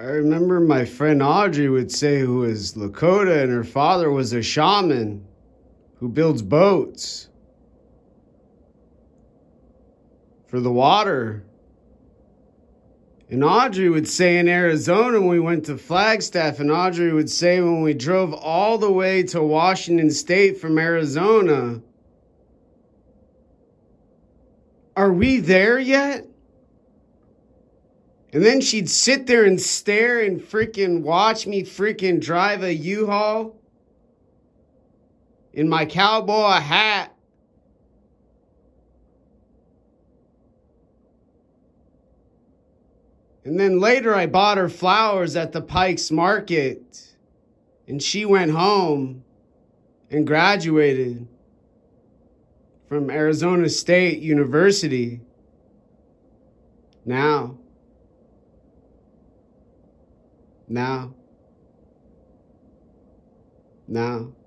I remember my friend Audrey would say who is Lakota and her father was a shaman who builds boats for the water. And Audrey would say in Arizona when we went to Flagstaff, and Audrey would say when we drove all the way to Washington State from Arizona, Are we there yet? And then she'd sit there and stare and freaking watch me freaking drive a U-Haul in my cowboy hat. And then later I bought her flowers at the Pike's Market. And she went home and graduated from Arizona State University. Now, now, now.